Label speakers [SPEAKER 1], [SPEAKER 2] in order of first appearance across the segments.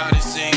[SPEAKER 1] tired of seeing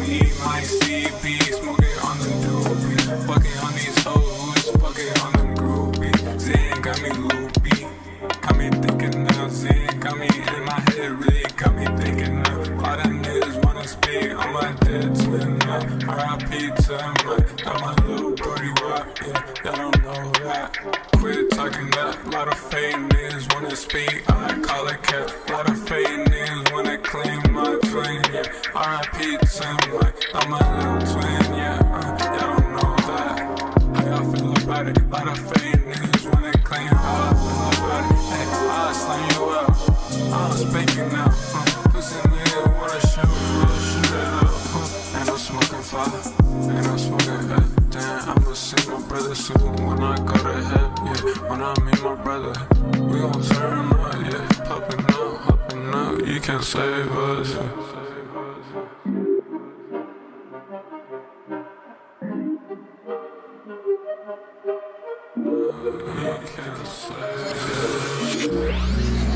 [SPEAKER 1] me. Me,
[SPEAKER 2] my CB, smoking on the doobie. Fucking on these hoes, fucking on them groupies. Zen got me loopy. Got me thinking now, Zen got me in my head, really got me thinking now. All them niggas wanna speak, I'm my dead twin. RIP to my, got my little birdie rock, yeah, y'all don't know that. Quit talking that, lot of fake niggas wanna speak, I call it cat. Lot of fake niggas wanna claim my twin. RIP to I'm a little twin, yeah, uh, y'all don't know that. How y'all feel about it? Lot of fake niggas wanna claim how I feel about it. Hey, I'll slam you out. I'm speaking now. Uh, pussy nigga wanna shoot, we'll shoot it up. Uh, ain't no smoking fire, ain't no smoking head. Damn, I'ma see my brother soon when I go to heaven. Yeah, when I meet my brother, we gon' turn up. Yeah, popping up, hopping up. You can save us. Yeah. You can save us.